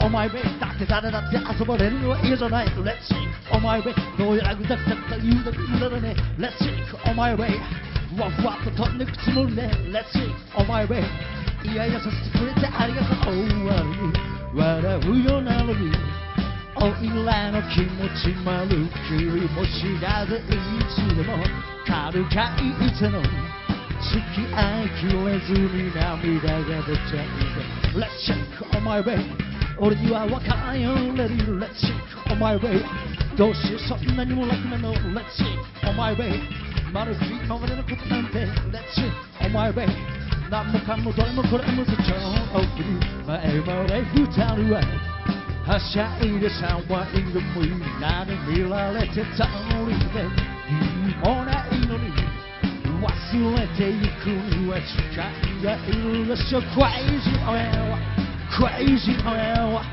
on my way だって誰だって遊ばれるのは嫌じゃない Let's shake on my way どうやらぐだぐだぐだ言うだけ無駄だね Let's shake on my way ふわふわっと飛んでくつもりね Let's shake on my way いやいやさせてくれてありがとう終わり笑うよなのにおいらの気持ちまるきりも知らずいつでも軽かいての付き合いきれずに涙が出ちゃう Let's shake on my way 俺には分からんよ Ready Let's shake on my way どうしてそんなにも楽なの Let's shake on my way まるで今までのことなんて Let's shake on my way 何もかもどれもこれもそちょうど前まで二人ははしゃいで騒いでみんなに見られてたのにでいいもないのに忘れていくには時間がいるでしょ Crazy oil crazy town.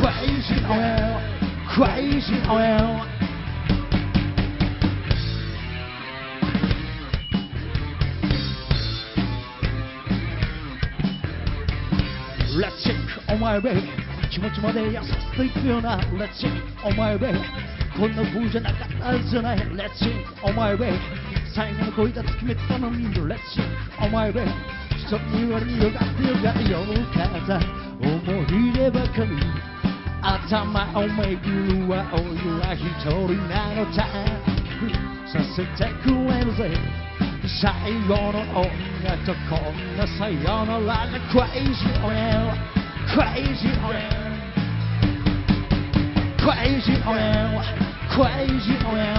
Crazy town. Crazy town. Let's check on my way. 気持ちまで優しくいくようなレッチンお前べこんな風じゃなかったじゃないレッチンお前べ最後の恋だと決めてたのにレッチンお前べ人に言われによがってよがよかった思い出ばかり頭をめぐるはおいら一人なのタイムさせてくれるぜ最後の女とこんなさよならが Crazy oil Crazy oil Crazy oil Crazy oil Let's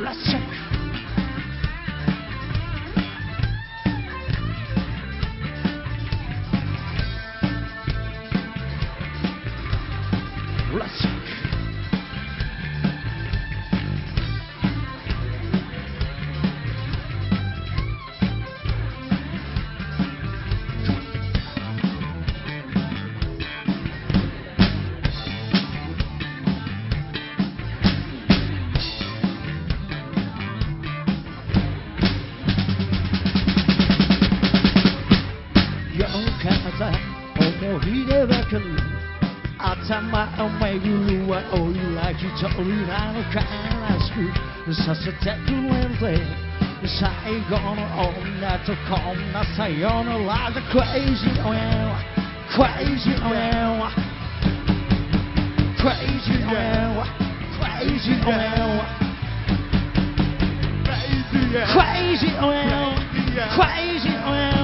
Russia. 思い出ばかり頭をめぐるはおいら一人なの悲しくさせてくれるぜ最後の女とこんなさよならが Crazy oil Crazy oil Crazy oil Crazy oil Crazy oil Crazy oil